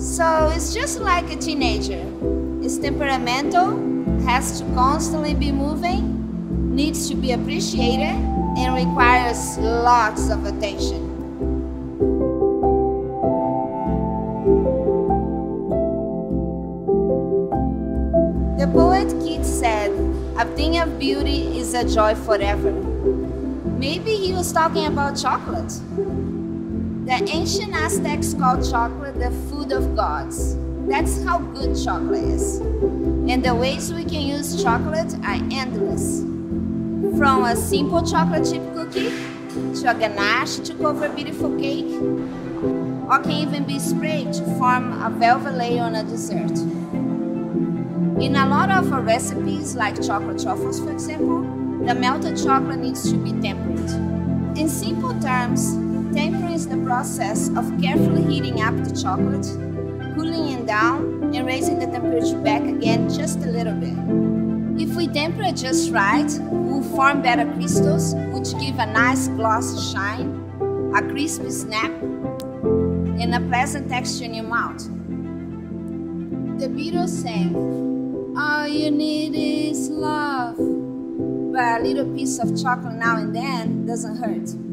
So it's just like a teenager. It's temperamental, has to constantly be moving, needs to be appreciated, and requires lots of attention. The poet Keats said, A thing of beauty is a joy forever. Maybe he was talking about chocolate. The ancient Aztecs called chocolate the food of gods. That's how good chocolate is. And the ways we can use chocolate are endless. From a simple chocolate chip cookie to a ganache to cover a beautiful cake, or can even be sprayed to form a velvet layer on a dessert. In a lot of our recipes, like chocolate truffles, for example, the melted chocolate needs to be tempered. In simple terms, tempering is the process of carefully heating up the chocolate, cooling it down, and raising the temperature back again just a little bit. If we temper it just right, we'll form better crystals, which give a nice glossy shine, a crispy snap, and a pleasant texture in your mouth. The Beatles sang, all you need is love. But a little piece of chocolate now and then doesn't hurt.